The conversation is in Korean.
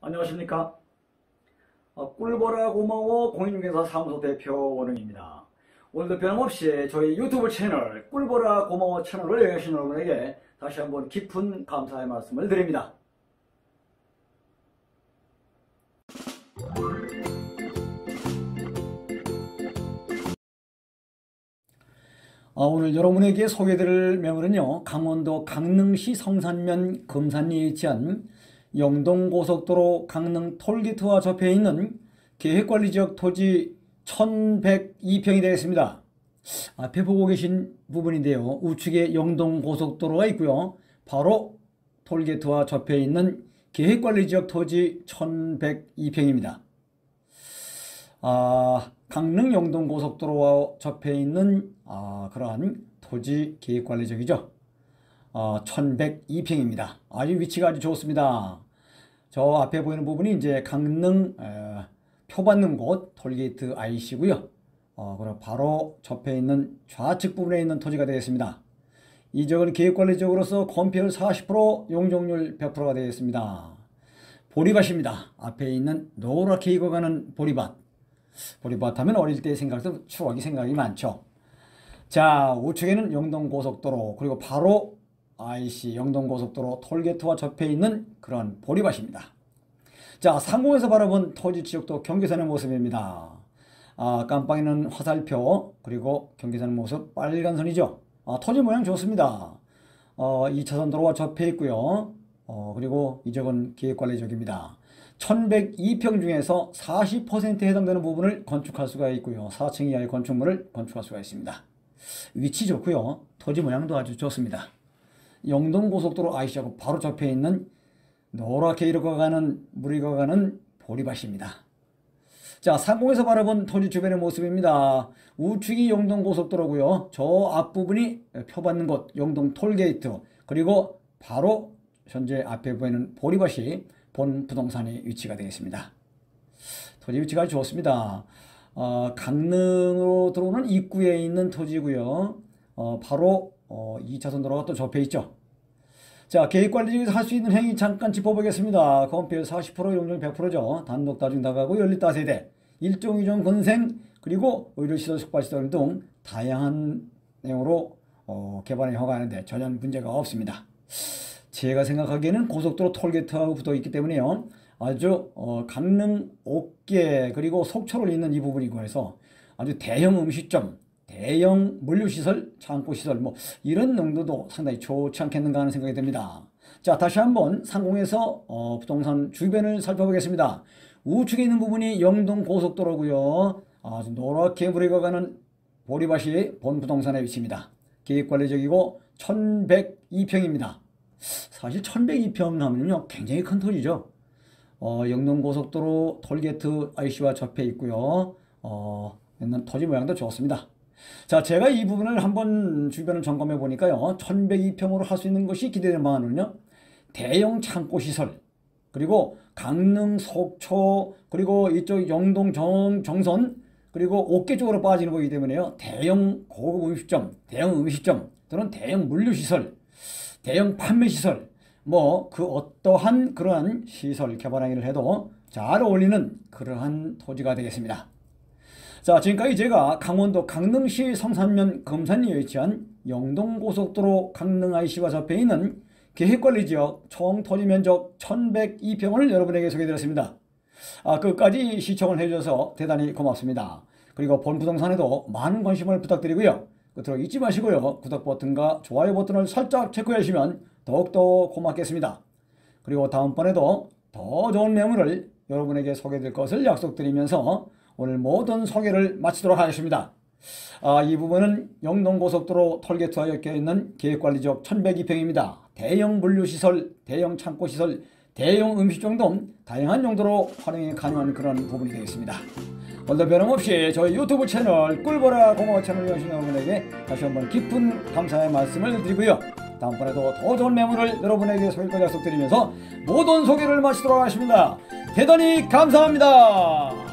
안녕하십니까? 어, 꿀보라 고마워 공인중개사 사무소 대표 원흥입니다. 오늘도 변함없이 저희 유튜브 채널 꿀보라 고마워 채널을 여행하신 여러분에게 다시 한번 깊은 감사의 말씀을 드립니다. 어, 오늘 여러분에게 소개드릴 매물은요 강원도 강릉시 성산면 금산리에 위치한 영동고속도로 강릉 톨게이트와 접해 있는 계획관리지역 토지 1102평이 되겠습니다. 앞에 보고 계신 부분인데요. 우측에 영동고속도로가 있고요. 바로 톨게이트와 접해 있는 계획관리지역 토지 1102평입니다. 아, 강릉 영동고속도로와 접해 있는 아, 그러한 토지 계획관리지역이죠. 어, 1102평입니다. 아주 위치가 아주 좋습니다. 저 앞에 보이는 부분이 이제 강릉 에, 표받는 곳 톨게이트 IC고요. 어, 그리고 바로 접해 있는 좌측 부분에 있는 토지가 되겠습니다. 이 지역은 계획관리적으로서 건폐율 40% 용적률 100%가 되겠습니다. 보리밭입니다. 앞에 있는 노랗게 익어가는 보리밭. 보리밭 하면 어릴 때 생각도 추억이 생각이 많죠. 자 우측에는 영동고속도로 그리고 바로 IC 영동고속도로 톨게이트와 접해 있는 그런 보리밭입니다. 자 상공에서 바라본 토지 지역도 경계선의 모습입니다. 아, 깜빡이는 화살표 그리고 경계선 모습 빨간 선이죠. 아, 토지 모양 좋습니다. 어, 2차선 도로와 접해 있고요. 어, 그리고 이쪽은 계획관리적입니다. 1102평 중에서 40%에 해당되는 부분을 건축할 수가 있고요. 4층 이하의 건축물을 건축할 수가 있습니다. 위치 좋고요. 토지 모양도 아주 좋습니다. 영동고속도로 IC하고 바로 접해 있는 노랗게 이어가는 물이 가는 보리밭입니다. 자 상공에서 바라본 토지 주변의 모습입니다. 우측이 영동고속도로고요. 저 앞부분이 표받는 곳 영동 톨게이트 그리고 바로 현재 앞에 보이는 보리밭이 본 부동산의 위치가 되겠습니다. 토지 위치가 좋습니다. 어, 강릉으로 들어오는 입구에 있는 토지고요. 어, 바로 어, 2차선 도로가 또 접해 있죠. 자, 계획관리직에서 할 수 있는 행위 잠깐 짚어보겠습니다. 건폐율 40% 용적 100%죠. 단독 다중 다가구 연립 다 세대, 일종 이종 건생, 그리고 의료시설 숙박시설 등 다양한 내용으로 어, 개발에 허가하는데 전혀 문제가 없습니다. 제가 생각하기에는 고속도로 톨게이트하고 붙어 있기 때문에요. 아주 어, 강릉 옥계 그리고 속초를 잇는 이 부분이고 해서 아주 대형 음식점 대형 물류시설, 창고시설 뭐 이런 농도도 상당히 좋지 않겠는가 하는 생각이 듭니다. 자 다시 한번 상공에서 어, 부동산 주변을 살펴보겠습니다. 우측에 있는 부분이 영동고속도로고요. 아주 노랗게 물이 가는 보리밭이 본 부동산의 위치입니다. 계획관리적이고 1102평입니다. 사실 1102평 하면요 굉장히 큰 토지죠. 어, 영동고속도로 톨게이트 IC와 접해 있고요. 어, 토지 모양도 좋습니다. 자, 제가 이 부분을 한번 주변을 점검해 보니까요. 1102평으로 할 수 있는 것이 기대되는 방안은요. 대형 창고 시설, 그리고 강릉, 속초, 그리고 이쪽 영동 정, 정선, 그리고 옥계 쪽으로 빠지는 거기 때문에요. 대형 고급 음식점, 대형 음식점 또는 대형 물류시설, 대형 판매시설, 뭐 그 어떠한 그러한 시설 개발행위를 해도 잘 어울리는 그러한 토지가 되겠습니다. 자 지금까지 제가 강원도 강릉시 성산면 금산리에 위치한 영동고속도로 강릉 IC와 접해 있는 계획관리지역 총 토지면적 1102평을 여러분에게 소개해드렸습니다. 아, 끝까지 시청을 해주셔서 대단히 고맙습니다. 그리고 본 부동산에도 많은 관심을 부탁드리고요. 끝으로 잊지 마시고요. 구독 버튼과 좋아요 버튼을 살짝 체크해 주시면 더욱더 고맙겠습니다. 그리고 다음번에도 더 좋은 매물을 여러분에게 소개될 것을 약속드리면서 오늘 모든 소개를 마치도록 하겠습니다. 아, 이 부분은 영동고속도로 톨게이트와 엮여 있는 계획관리지역 1102평입니다. 대형 물류시설, 대형 창고시설, 대형 음식점 등 다양한 용도로 활용이 가능한 그런 부분이 되겠습니다. 오늘도 변함없이 저희 유튜브 채널 꿀보라 공허 채널 여신 여러분에게 다시 한번 깊은 감사의 말씀을 드리고요. 다음번에도 더 좋은 매물을 여러분에게 소개까지 약속드리면서 모든 소개를 마치도록 하겠습니다. 대단히 감사합니다.